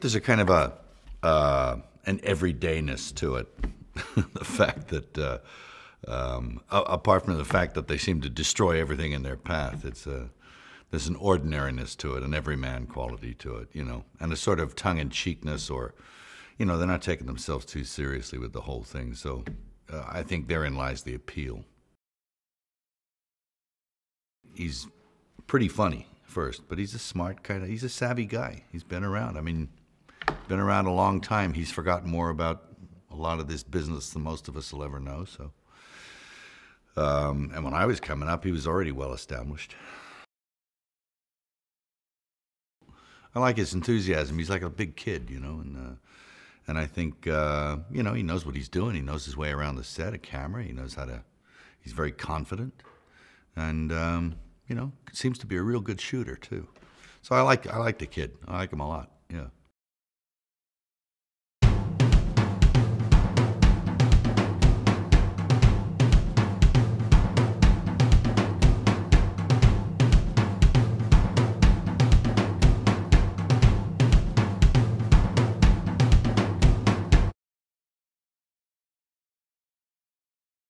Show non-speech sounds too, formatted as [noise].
There's a kind of a uh, an everydayness to it. [laughs] the fact that, uh, um, apart from the fact that they seem to destroy everything in their path, it's a there's an ordinariness to it, an everyman quality to it, you know, and a sort of tongue-in-cheekness, or, you know, they're not taking themselves too seriously with the whole thing. So, uh, I think therein lies the appeal. He's pretty funny first, but he's a smart kind of, he's a savvy guy. He's been around. I mean, been around a long time. He's forgotten more about a lot of this business than most of us will ever know. So, um, and when I was coming up, he was already well established. I like his enthusiasm. He's like a big kid, you know, and uh, and I think uh, you know he knows what he's doing. He knows his way around the set, a camera. He knows how to. He's very confident, and um, you know, seems to be a real good shooter too. So I like I like the kid. I like him a lot. Yeah.